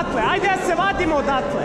odatle, ajde da se vadimo odatle.